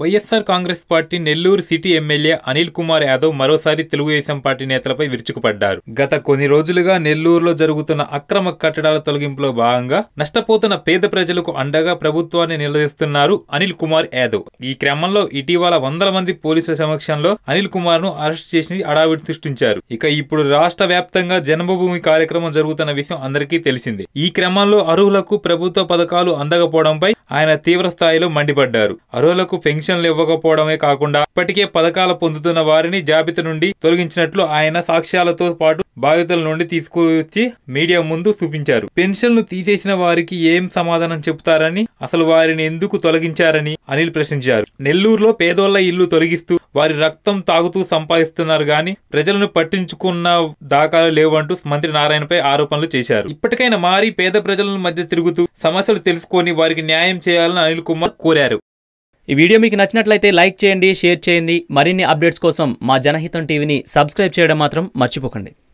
YSR Congress party Nellore city MLA Anil Kumar Yadav మరోసారి Telugu Desam party నేతలపై విరుచుకుపడ్డారు. గత కొన్ని రోజులుగా నెల్లూరులో జరుగుతున్న అక్రమ కట్టడాల తొలగింపులో భాగంగా నష్టపోతున్న పేద ప్రజలకు అండగా ప్రభుత్వాన్ని నిలదీస్తున్నారు అనిల్ కుమార్ యాదవ్. ఈ క్రమంలో ఇటీవల వందల మంది పోలీసుల సమక్షంలో అనిల్ కుమార్ను అరెస్ట్ చేసి అడావిడి సృష్టించారు. ఇక ఇప్పుడు రాష్ట్ర వ్యాప్తంగా జన్మభూమి కార్యక్రమం జరుగుతున్న విషయం అందరికీ తెలిసిందే. ఈ క్రమంలో అర్హులకు ప్రభుత్వ పథకాలు అందకపోవడంపై ఆయన తీవ్ర స్థాయిలో మండిపడ్డారు. అర్హులకు పెన్షన్లు ఇవ్వకపోవడమే కాకుండా ఇప్పటికే పథకాలు పొందుతున్న వారిని జాబితా నుండి తొలగించినట్లు ఆయన సాక్ష్యాలతో పాటు బాధితుల నుండి తీసుకువచ్చి మీడియా ముందు చూపించారు. పెన్షన్లు తీసేసిన వారికి ఏం సమాధానం చెబుతారని అసలు వారిని ఎందుకు తొలగించారని అనిల్ ప్రశ్నించారు. నెల్లూరులో పేదోళ్ళ ఇల్లు తొలగిస్తూ వారి రక్తం తాగుతూ సంపాదిస్తున్నారు గాని ప్రజలను పట్టించుకున్న దాఖలు లేవంటూ మంత్రి నారాయణపై ఆరోపణలు చేశారు. ఇప్పటికైనా మారి పేద ప్రజల మధ్య తిరుగుతూ సమస్యలు తెలుసుకొని వారికి న్యాయం న్యాయం చేయాలని అనిల్ కుమార్ కోరారు. ఈ వీడియో మీకు నచ్చినట్లయితే లైక్ చేయండి షేర్ చేయండి. మరిన్ని అప్డేట్స్ కోసం మా జనహితం టీవీని సబ్స్క్రైబ్ చేయడం మాత్రం మర్చిపోకండి.